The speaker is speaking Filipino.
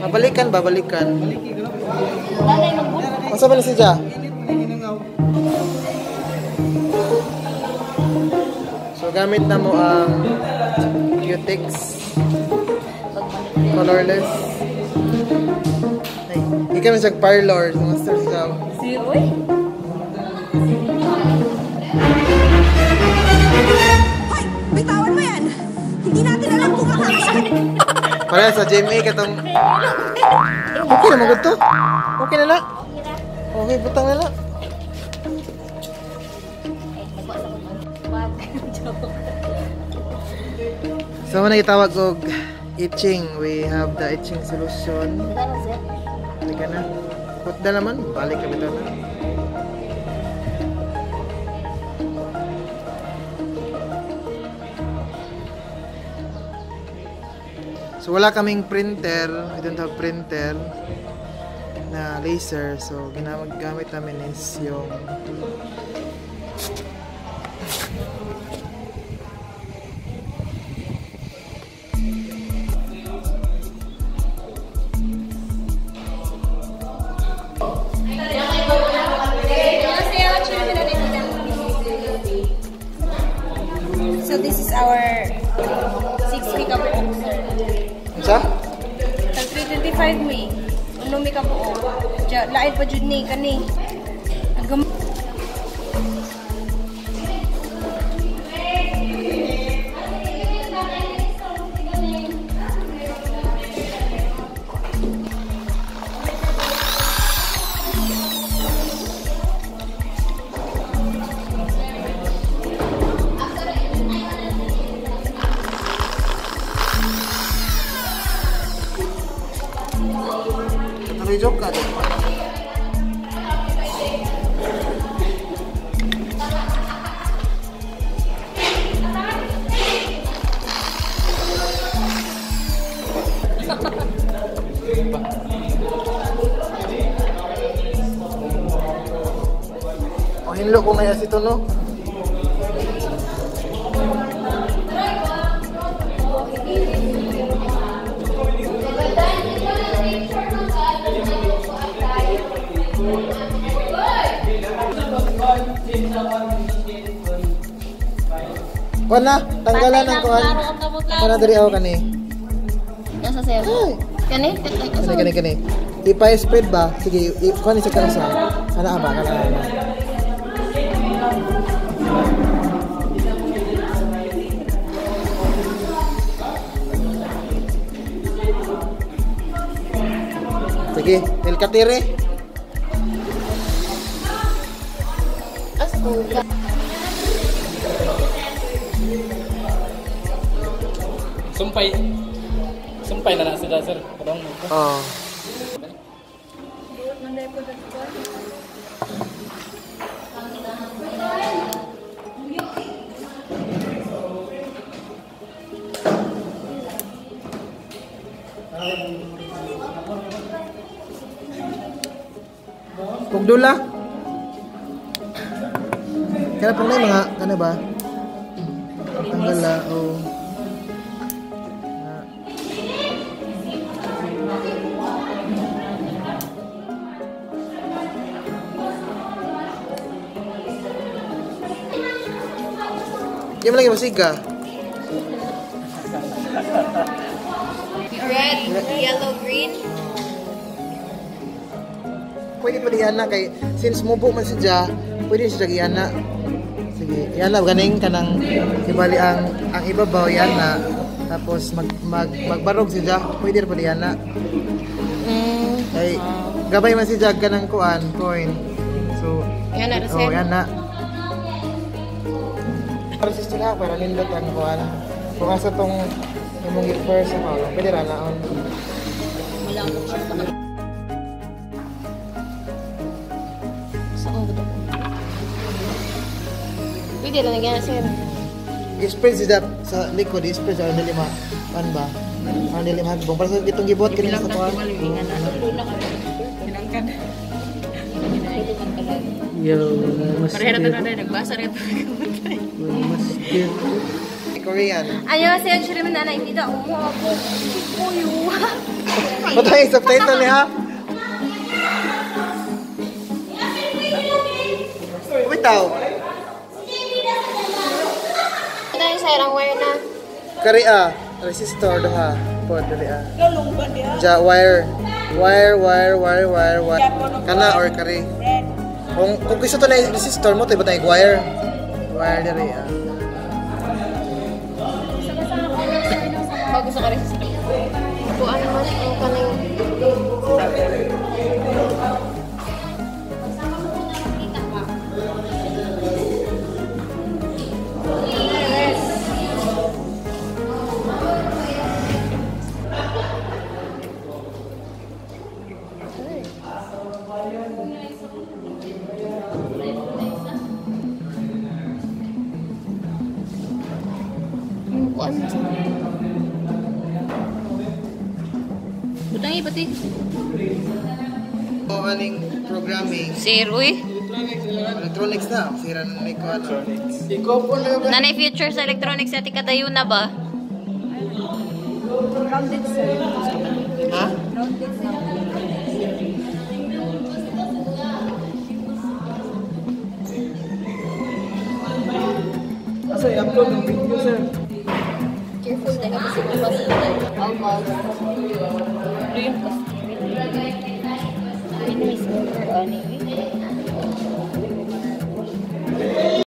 Babalikan, babalikan. Masa ba na siya? So gamit na mo ang Cutex colorless. Ay, hindi kami siya parlor, master siya. Si Uy. Para sa GMA katong Okay na magod to. Okay na na. Okay, butang na. Joke. So na itawag og itching. We have the itching solution. Halika na. Put na naman. Balik kami doon na. So wala kaming printer. We don't have printer na laser. So ginamit gamit namin is yung So this is our six makeup Ano siya? Tag 325 May. Uno makeup book. Ja, lain pa jud ni kani. Agam Naka-joke ka din. Oh, hinlo ko ito, no? Kuan na, tanggalan ng kuan. Para diri ako kani. Yan sa sir. Kani? kani kani kani. Ipa-spread ba? Sige, ni sa kanasa. Kana ba? Kana ba? Sige, el katire. Asuka. Sumpay. Sumpay na lang sila, sir. Kadang. Oh. Kung dula. Kaya pang na mga, ano ba? Tanggal la, oh. Di mo lagi masiga. Red, yellow, green. Pwede pa diyan na kay since mubo man siya, pwede siya diyan na. Sige, yan na ganing kanang ibali ang ang ibabaw yan na tapos mag, mag magbarog siya, pwede pa diyan na. Mm. Kay gabay man siya kanang kuan, coin. So, Yan na, oh, yan na. Para sa sila, para nindot ang kuan. Kung asa tong imong first ako, pwede ra na on. Wala akong siya pa. Saan ba ito? Pwede lang nagyan sir. I-spread siya sa likod, i-spread sa lima, pan ba? Ang lima hagbong. Para sa itong gibot, kanina sa kuan. Yo, mas Pareha na tayo nagbasa rin. Korean. 안녕하세요. 주름은 나나입니다. 어머, 아고 기뻐요. Patay yung subtitle niya. Bitaw. Ito yung sairang wire na. Kari ah. Resistor duha. Pod dali ah. Ja wire. Wire, wire, wire, wire, wire. Kana or kari. Kung, kung gusto to na yung resistor mo, to iba tayo wire. Wire dali ah. Bago sa resistor. Kung ano man ang kanang... Kuan Butang ipati. O aning programming. Sir, uy. Electronics na. Sira na ni ko ano. Nanay future sa electronics at ikadayo na ba? Ha? Asa i-upload ng video, sir? Careful na kasi bukas na almost. Dream ko. Pinimiss mo for ano eh.